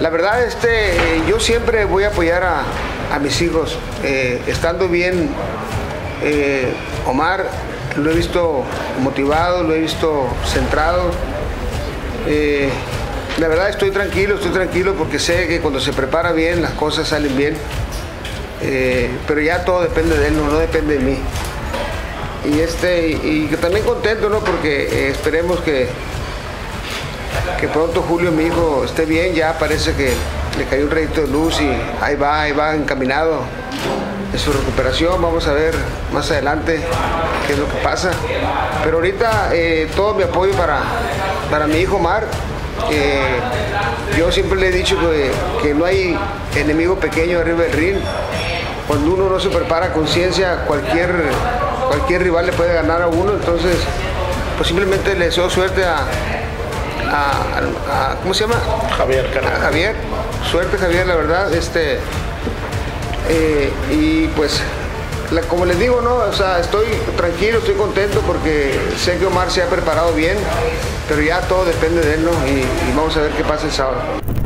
La verdad, este, yo siempre voy a apoyar a, mis hijos. Eh, estando bien, eh, Omar, lo he visto motivado, lo he visto centrado. Eh, la verdad estoy tranquilo, estoy tranquilo porque sé que cuando se prepara bien las cosas salen bien. pero ya todo depende de él, no, depende de mí. Y, este, y, también contento, ¿no? Porque esperemos que, que pronto Julio, mi hijo, esté bien, ya parece que le cayó un rayito de luz y ahí va, ahí va encaminado en su recuperación, vamos a ver más adelante qué es lo que pasa. Pero ahorita eh, todo mi apoyo para, para mi hijo Mar. Eh, yo siempre le he dicho que, que, no hay enemigo pequeño arriba del ring. Cuando uno no se prepara con ciencia, cualquier, cualquier rival le puede ganar a uno. Entonces, pues simplemente le deseo suerte a, a, ¿cómo se llama? Javier Javier, suerte Javier, la verdad, este eh, y pues como les digo, no, o sea, estoy tranquilo, estoy contento porque sé que Omar se ha preparado bien, pero ya todo depende de él, ¿no? y vamos a ver qué pasa el sábado.